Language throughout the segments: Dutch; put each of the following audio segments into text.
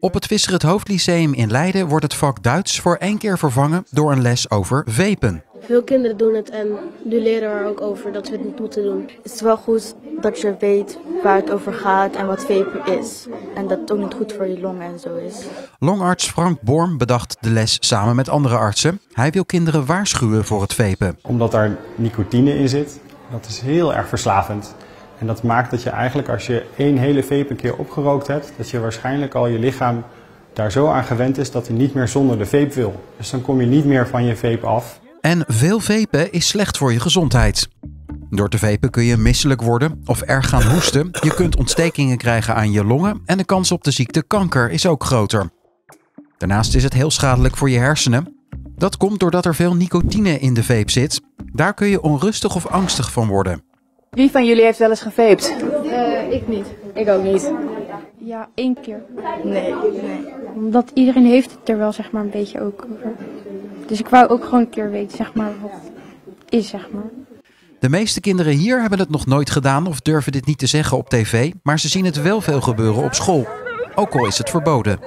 Op het Visser het Hoofdlyceum in Leiden wordt het vak Duits voor één keer vervangen door een les over vapen. Veel kinderen doen het en nu leren we er ook over dat we het niet moeten doen. Het is wel goed dat je weet waar het over gaat en wat vapen is. En dat het ook niet goed voor je longen en zo is. Longarts Frank Borm bedacht de les samen met andere artsen. Hij wil kinderen waarschuwen voor het vapen. Omdat daar nicotine in zit. Dat is heel erg verslavend. En dat maakt dat je eigenlijk als je één hele vape een keer opgerookt hebt, dat je waarschijnlijk al je lichaam daar zo aan gewend is dat hij niet meer zonder de vape wil. Dus dan kom je niet meer van je vape af. En veel vapen is slecht voor je gezondheid. Door te vapen kun je misselijk worden of erg gaan hoesten. Je kunt ontstekingen krijgen aan je longen en de kans op de ziekte kanker is ook groter. Daarnaast is het heel schadelijk voor je hersenen. Dat komt doordat er veel nicotine in de vape zit. Daar kun je onrustig of angstig van worden. Wie van jullie heeft wel eens gevaped? Uh, ik niet. Ik ook niet. Ja, één keer. Nee, nee. Omdat iedereen heeft het er wel zeg maar een beetje ook over. Dus ik wou ook gewoon een keer weten zeg maar wat het is zeg maar. De meeste kinderen hier hebben het nog nooit gedaan of durven dit niet te zeggen op tv, maar ze zien het wel veel gebeuren op school. Ook al is het verboden.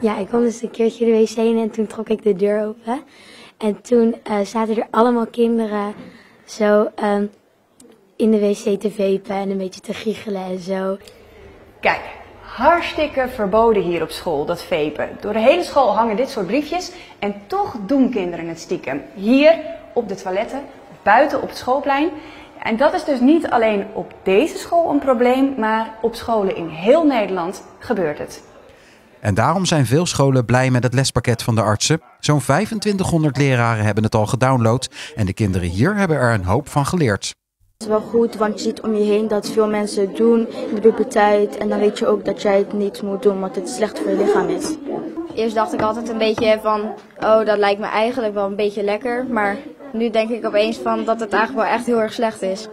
Ja, ik kwam dus een keertje de wc in en toen trok ik de deur open. En toen uh, zaten er allemaal kinderen zo um, in de wc te vapen en een beetje te giechelen en zo. Kijk, hartstikke verboden hier op school, dat vapen. Door de hele school hangen dit soort briefjes en toch doen kinderen het stiekem. Hier op de toiletten, buiten op het schoolplein. En dat is dus niet alleen op deze school een probleem, maar op scholen in heel Nederland gebeurt het. En daarom zijn veel scholen blij met het lespakket van de artsen. Zo'n 2500 leraren hebben het al gedownload en de kinderen hier hebben er een hoop van geleerd. Wel goed, want je ziet om je heen dat veel mensen het doen in de puberteit. En dan weet je ook dat jij het niet moet doen, want het slecht voor je lichaam is. Eerst dacht ik altijd een beetje van, oh dat lijkt me eigenlijk wel een beetje lekker. Maar nu denk ik opeens van dat het eigenlijk wel echt heel erg slecht is.